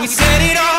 we said it all.